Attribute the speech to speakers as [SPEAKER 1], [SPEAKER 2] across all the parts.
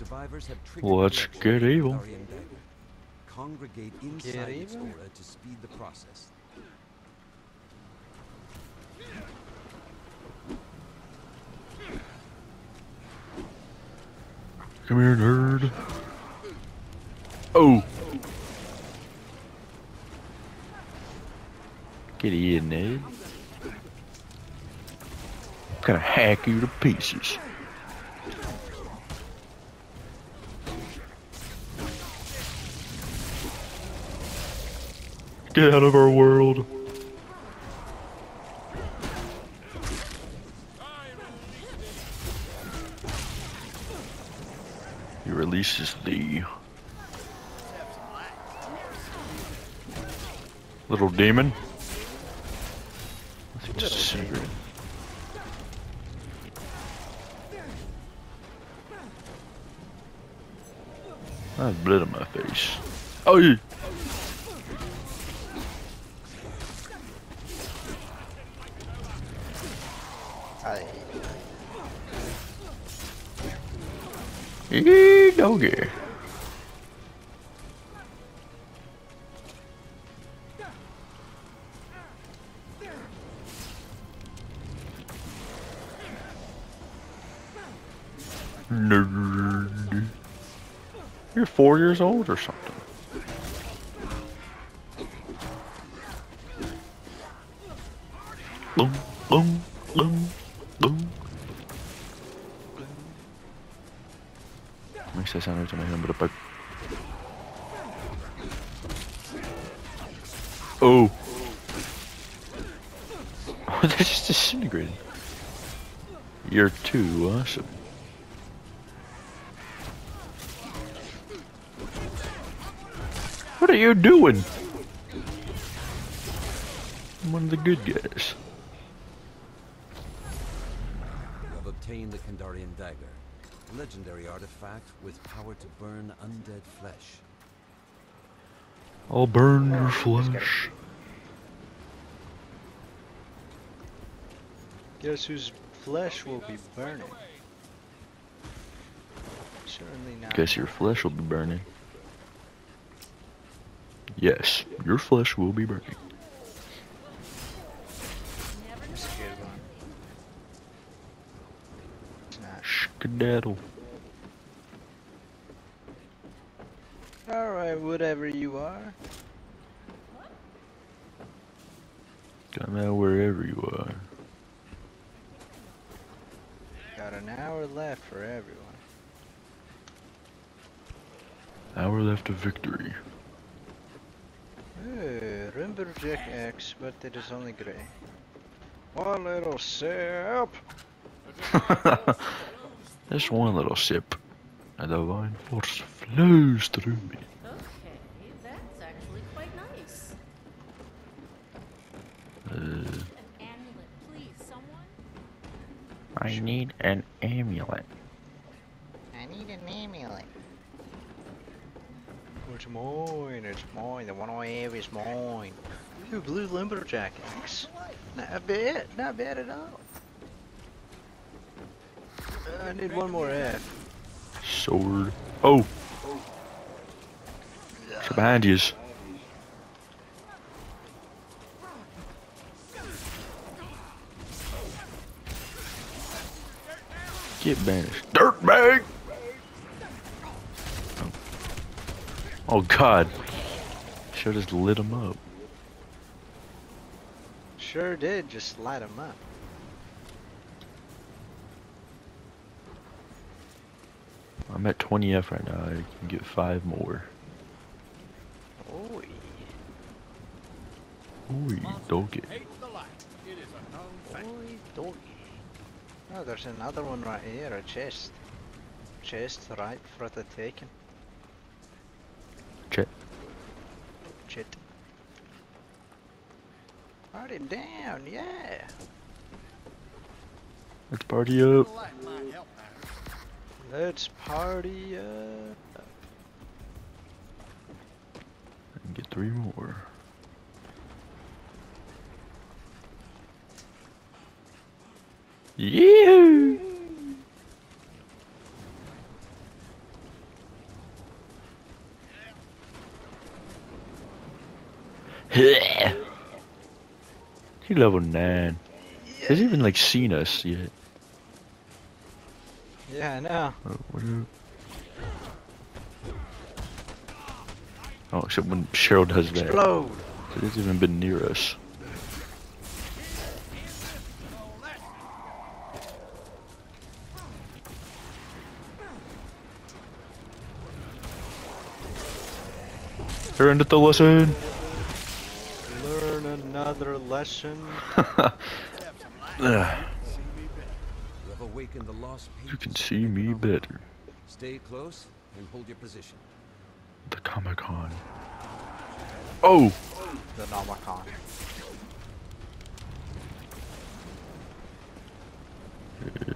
[SPEAKER 1] Survivors have triggered
[SPEAKER 2] Let's get evil.
[SPEAKER 1] Congregate inside its aura to speed the process.
[SPEAKER 2] Come here, nerd. Oh. Get in, Ned. Gonna hack you to pieces. Get out of our world. He releases the little demon. A cigarette. I blood on my face. Oh, yeah. Doggy. Nerd. You're four years old or something. Makes that sound every time I hit him with a bug. Oh. Oh, they just disintegrating. You're too awesome. What are you doing? I'm one of the good guys.
[SPEAKER 1] You have obtained the Kandarian dagger, legendary artifact with power to burn undead flesh.
[SPEAKER 2] I'll burn your flesh.
[SPEAKER 3] Guess whose flesh will be burning? Certainly not.
[SPEAKER 2] Guess your flesh will be burning. Yes, your flesh will be burning. Skedaddle.
[SPEAKER 3] Alright, whatever you are.
[SPEAKER 2] Come out wherever you are.
[SPEAKER 3] Got an hour left for everyone.
[SPEAKER 2] Hour left of victory.
[SPEAKER 3] Ooh, Rumberjack X, but it is only grey. One little sip.
[SPEAKER 2] Just one little sip. A divine force flows through me.
[SPEAKER 4] Okay, that's actually quite nice.
[SPEAKER 2] Uh,
[SPEAKER 4] An amulet, please, someone?
[SPEAKER 2] I need an amulet.
[SPEAKER 3] I need an amulet. It's mine, it's mine. The one I have is mine. Ooh, blue lumberjack axe. Not bad, not bad at all. Uh, I need one more F.
[SPEAKER 2] Sword. Oh! It's behind yous. Get banished. Dirtbag! Oh. oh god. Should just lit him up.
[SPEAKER 3] Sure did, just light him up.
[SPEAKER 2] I'm at 20F right now. I can get five more.
[SPEAKER 3] Oi.
[SPEAKER 2] Ooh, doggy.
[SPEAKER 3] Oi, doggy. Oh, there's another one right here, a chest. Chest right for the taking.
[SPEAKER 2] Check.
[SPEAKER 3] Shit. Party down, yeah.
[SPEAKER 2] Let's party up.
[SPEAKER 3] Let's party up.
[SPEAKER 2] And get three more. Yeah. he level nine. Yeah. Hasn't even like seen us yet.
[SPEAKER 3] Yeah, I know.
[SPEAKER 2] Oh, what? Oh, except when Cheryl does that.
[SPEAKER 3] Explode!
[SPEAKER 2] It hasn't even been near us. To the lesson.
[SPEAKER 3] Learn another lesson.
[SPEAKER 2] Ugh,
[SPEAKER 1] You the lost
[SPEAKER 2] you can see me better.
[SPEAKER 1] Stay close and hold your position.
[SPEAKER 2] The Comic Con. Oh!
[SPEAKER 3] The Nomicon.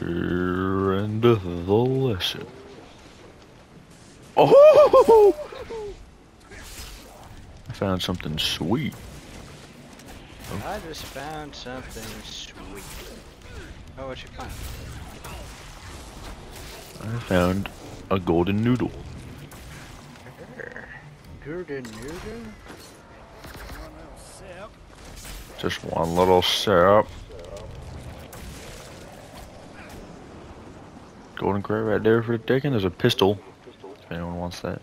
[SPEAKER 2] And the lesson. Oh! I found something sweet.
[SPEAKER 3] I just found something sweet. Oh, what you find?
[SPEAKER 2] I found a golden noodle.
[SPEAKER 3] Good noodle?
[SPEAKER 2] Just one little sip. Golden crate right there for the taking. There's a pistol. If anyone wants that.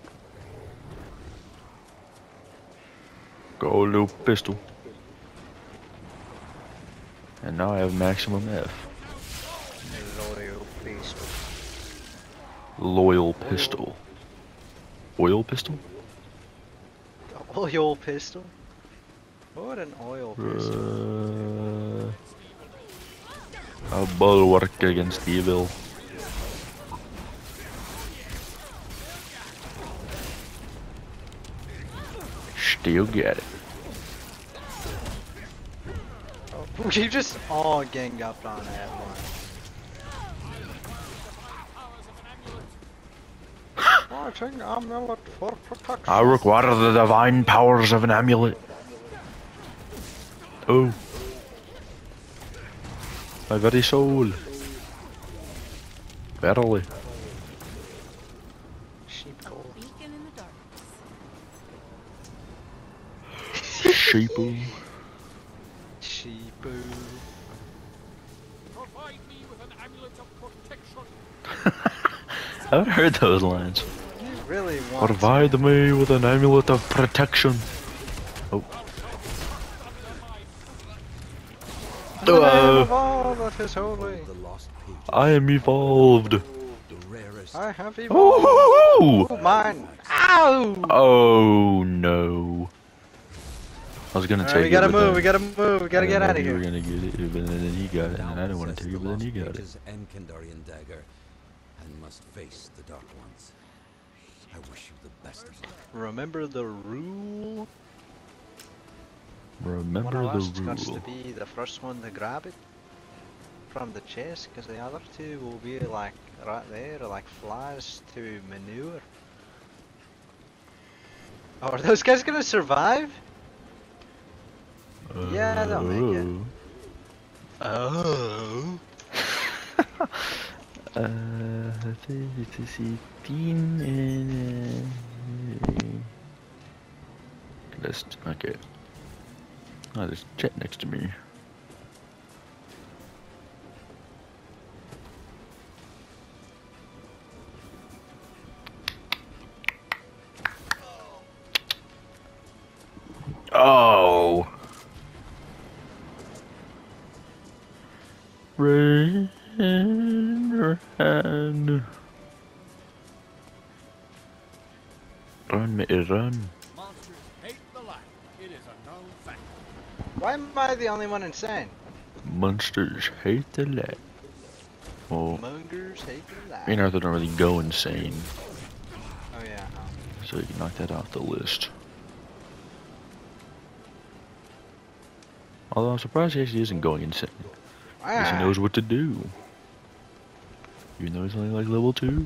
[SPEAKER 2] Golden pistol. And now I have maximum F.
[SPEAKER 3] Loyal pistol.
[SPEAKER 2] Oil pistol?
[SPEAKER 3] Oil pistol? What an oil pistol.
[SPEAKER 2] Uh, a bulwark against evil. Still get it.
[SPEAKER 3] Oh, you just all gang up on that one. Watching amulet for protection.
[SPEAKER 2] I require the divine powers of an amulet. Oh. My very soul. Verily.
[SPEAKER 3] Sheep gold.
[SPEAKER 4] Beacon in the darkness.
[SPEAKER 2] Sheeple.
[SPEAKER 3] Sheepoo.
[SPEAKER 5] Provide me with an amulet of protection.
[SPEAKER 2] I haven't heard those lines.
[SPEAKER 3] You really want
[SPEAKER 2] Provide me with an amulet of protection. Oh.
[SPEAKER 3] the name
[SPEAKER 2] Uh,
[SPEAKER 3] that is holy.
[SPEAKER 1] The lost pages.
[SPEAKER 2] I am evolved.
[SPEAKER 3] I have evolved.
[SPEAKER 2] Oh,
[SPEAKER 3] Oh, mine. Ow!
[SPEAKER 2] oh no. I was gonna
[SPEAKER 3] Alright,
[SPEAKER 2] take
[SPEAKER 3] we
[SPEAKER 2] it.
[SPEAKER 3] gotta
[SPEAKER 2] but
[SPEAKER 3] move, we gotta move, we gotta
[SPEAKER 2] I
[SPEAKER 3] get
[SPEAKER 2] didn't know
[SPEAKER 3] out of
[SPEAKER 2] you
[SPEAKER 3] here.
[SPEAKER 2] were gonna get it, but then he got it, and I didn't want to take it, but then he
[SPEAKER 1] the
[SPEAKER 2] got
[SPEAKER 1] lost
[SPEAKER 2] it.
[SPEAKER 1] pages and Kandarian dagger, and must face the dark ones. I wish you the best of luck.
[SPEAKER 3] Remember the rule?
[SPEAKER 2] Remember
[SPEAKER 3] One of us
[SPEAKER 2] the
[SPEAKER 3] to be the first one to grab it from the chest, because the other two will be like right there, like flies to manure. Oh, are those guys gonna survive? Yeah, they'll make it. Oh.
[SPEAKER 2] Uh, het is hier tien en... eh, List, okay. Oh, there's a next to me.
[SPEAKER 5] A known fact.
[SPEAKER 3] Why am I the only one insane?
[SPEAKER 2] Monsters hate the light. Well,
[SPEAKER 3] Mongers hate the light.
[SPEAKER 2] me and Arthur don't really go insane,
[SPEAKER 3] Oh yeah. huh.
[SPEAKER 2] so you can knock that off the list. Although I'm surprised he actually isn't going insane. Because he
[SPEAKER 3] Ah,
[SPEAKER 2] knows what to do. Even though he's only like level 2.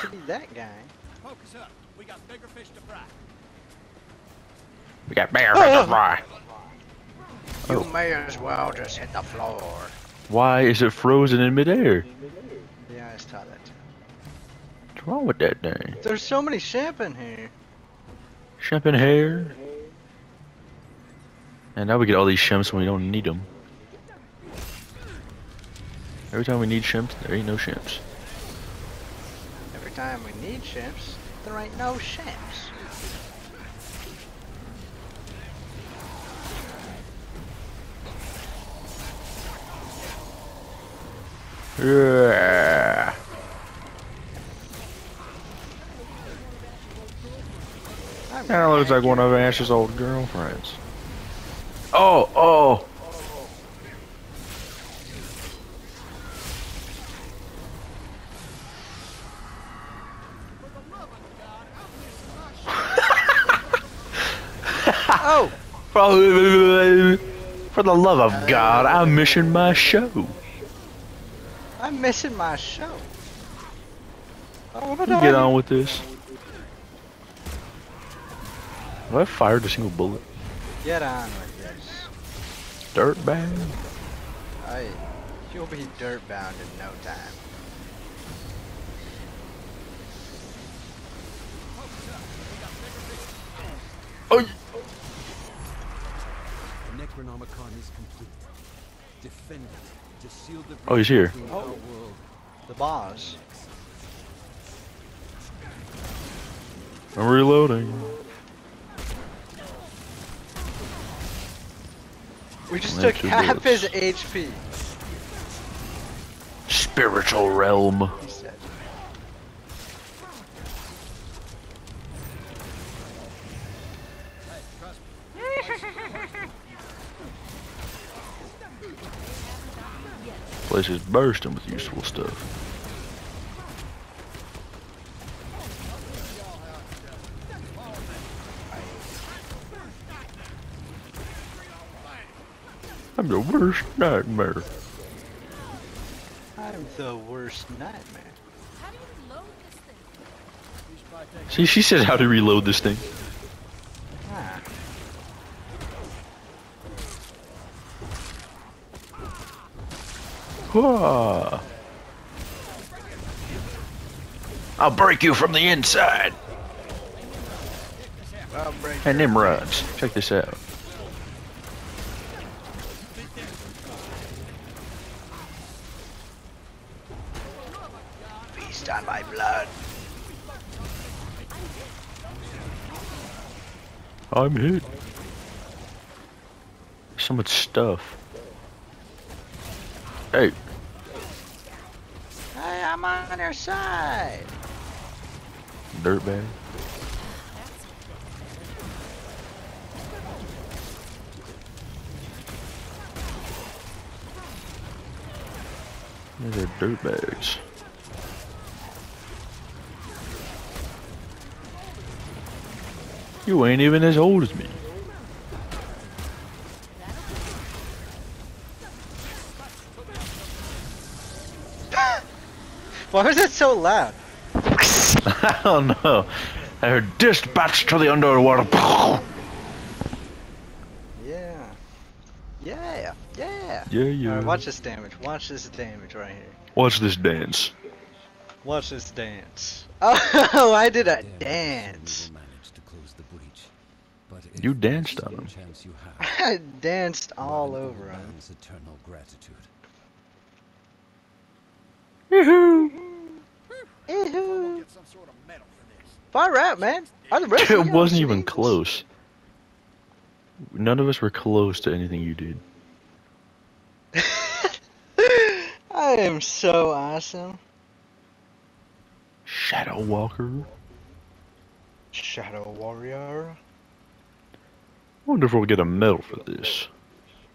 [SPEAKER 5] to
[SPEAKER 3] do. Who could be that guy?
[SPEAKER 6] Focus up. We got bigger fish to fry.
[SPEAKER 2] We got bear oh. oh. fry.
[SPEAKER 3] You oh. may as well just hit the floor.
[SPEAKER 2] Why is it frozen in midair?
[SPEAKER 3] Yeah, I saw that.
[SPEAKER 2] What's wrong with that thing?
[SPEAKER 3] There's so many shrimp in here.
[SPEAKER 2] Shrimp in hair. And now we get all these shrimps when we don't need them. Every time we need shrimps, there ain't no shrimps.
[SPEAKER 3] Every time we need shrimps, there ain't no shrimps.
[SPEAKER 2] Yeah. Kind of looks like one of Ash's old girlfriends. Oh. For the love of God, I'm missing my show.
[SPEAKER 3] I'm missing my show.
[SPEAKER 2] Get on with this. Have I fired a single bullet?
[SPEAKER 3] Get on with this.
[SPEAKER 2] Dirt bag?
[SPEAKER 3] Hey, you'll be dirt bound in no time.
[SPEAKER 1] Necronomicon is complete. Defend it to seal the
[SPEAKER 2] Oh, he's here.
[SPEAKER 3] Oh. The boss.
[SPEAKER 2] I'm reloading.
[SPEAKER 3] We just took
[SPEAKER 2] two
[SPEAKER 3] half his. HP.
[SPEAKER 2] Spiritual realm. Place is bursting with useful stuff. I'm the worst nightmare.
[SPEAKER 3] I'm the worst nightmare.
[SPEAKER 4] How do you load this thing?
[SPEAKER 2] See, she said how to reload this thing. Whoa. I'll break you from the inside. Hey, Nimrods, check this out.
[SPEAKER 3] Feast on my blood.
[SPEAKER 2] I'm hit. So much stuff. Hey,
[SPEAKER 3] I'm on your side.
[SPEAKER 2] dirtbag. These are dirtbags. You ain't even as old as me.
[SPEAKER 3] Why was it so loud?
[SPEAKER 2] I don't know. I heard dispatch to the underwater.
[SPEAKER 3] Yeah. Yeah. Yeah.
[SPEAKER 2] Yeah, yeah.
[SPEAKER 3] Alright, watch this damage. Watch this damage right here.
[SPEAKER 2] Watch this dance.
[SPEAKER 3] Watch this dance. Oh, I did a
[SPEAKER 1] Damn,
[SPEAKER 3] dance.
[SPEAKER 1] You will manage to close the breach. But if
[SPEAKER 2] You
[SPEAKER 1] that's
[SPEAKER 2] danced on
[SPEAKER 1] only
[SPEAKER 2] him.
[SPEAKER 1] you have,
[SPEAKER 3] I danced all over him.
[SPEAKER 1] man's eternal gratitude.
[SPEAKER 2] Yoo-hoo!
[SPEAKER 3] Eehoo.
[SPEAKER 6] Get some sort of medal
[SPEAKER 3] Far out, man. Are the rest
[SPEAKER 2] It wasn't even close. None of us were close to anything you did.
[SPEAKER 3] I am so awesome.
[SPEAKER 2] Shadow Walker.
[SPEAKER 3] Shadow Warrior.
[SPEAKER 2] Wonder if we'll get a medal for this.